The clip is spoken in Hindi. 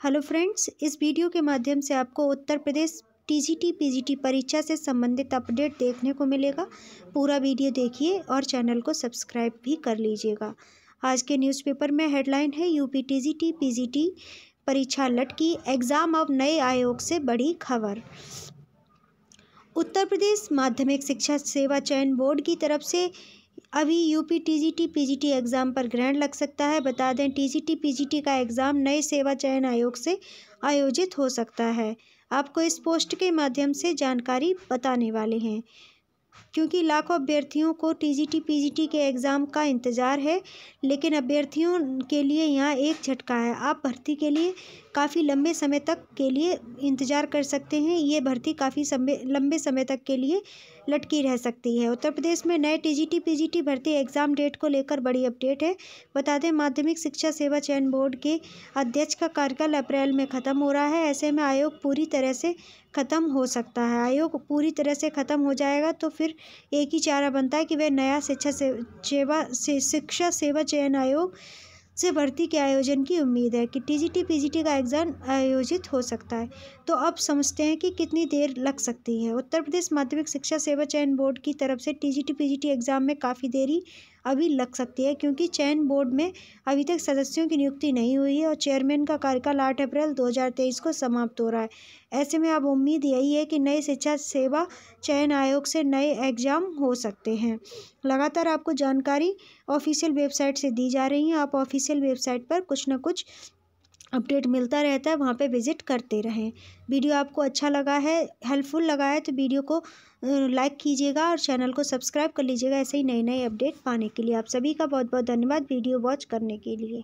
हेलो फ्रेंड्स, इस वीडियो के माध्यम से आपको उत्तर प्रदेश टीजीटी पीजीटी परीक्षा से संबंधित अपडेट देखने को मिलेगा। पूरा वीडियो देखिए और चैनल को सब्सक्राइब भी कर लीजिएगा। आज के न्यूज़पेपर में हेडलाइन है, यूपी टीजीटी पीजीटी परीक्षा लटकी, एग्ज़ाम अब नए आयोग से बड़ी खबर। उत्तर प्रदेश माध्यमिक शिक्षा सेवा चयन बोर्ड की तरफ़ से अभी यूपी टीजीटी पीजीटी एग्ज़ाम पर ग्रहण लग सकता है। बता दें, टीजीटी पीजीटी का एग्ज़ाम नए सेवा चयन आयोग से आयोजित हो सकता है। आपको इस पोस्ट के माध्यम से जानकारी बताने वाले हैं। क्योंकि लाखों अभ्यर्थियों को टीजीटी पीजीटी के एग्ज़ाम का इंतज़ार है, लेकिन अभ्यर्थियों के लिए यहाँ एक झटका है। आप भर्ती के लिए काफ़ी लंबे समय तक के लिए इंतज़ार कर सकते हैं। ये भर्ती काफ़ी लंबे समय तक के लिए लटकी रह सकती है। उत्तर प्रदेश में नए टीजीटी पीजीटी भर्ती एग्ज़ाम डेट को लेकर बड़ी अपडेट है। बता दें, माध्यमिक शिक्षा सेवा चयन बोर्ड के अध्यक्ष का कार्यकाल अप्रैल में ख़त्म हो रहा है। ऐसे में आयोग पूरी तरह से ख़त्म हो सकता है। आयोग पूरी तरह से ख़त्म हो जाएगा तो फिर एक ही चारा बनता है कि वह नया शिक्षा सेवा से, शिक्षा सेवा चयन आयोग से भर्ती के आयोजन की उम्मीद है कि टीजीटी पीजीटी का एग्ज़ाम आयोजित हो सकता है। तो अब समझते हैं कि कितनी देर लग सकती है। उत्तर प्रदेश माध्यमिक शिक्षा सेवा चयन बोर्ड की तरफ़ से टीजीटी पीजीटी एग्ज़ाम में काफ़ी देरी अभी लग सकती है, क्योंकि चयन बोर्ड में अभी तक सदस्यों की नियुक्ति नहीं हुई है और चेयरमैन का कार्यकाल आठ अप्रैल दो हज़ार तेईस को समाप्त हो रहा है। ऐसे में अब उम्मीद यही है कि नए शिक्षा सेवा चयन आयोग से नए एग्ज़ाम हो सकते हैं। लगातार आपको जानकारी ऑफिशियल वेबसाइट से दी जा रही है। आप ऑफिशियल वेबसाइट पर कुछ ना कुछ अपडेट मिलता रहता है, वहाँ पे विज़िट करते रहें। वीडियो आपको अच्छा लगा है, हेल्पफुल लगा है तो वीडियो को लाइक कीजिएगा और चैनल को सब्सक्राइब कर लीजिएगा ऐसे ही नए नए अपडेट पाने के लिए। आप सभी का बहुत बहुत धन्यवाद वीडियो वॉच करने के लिए।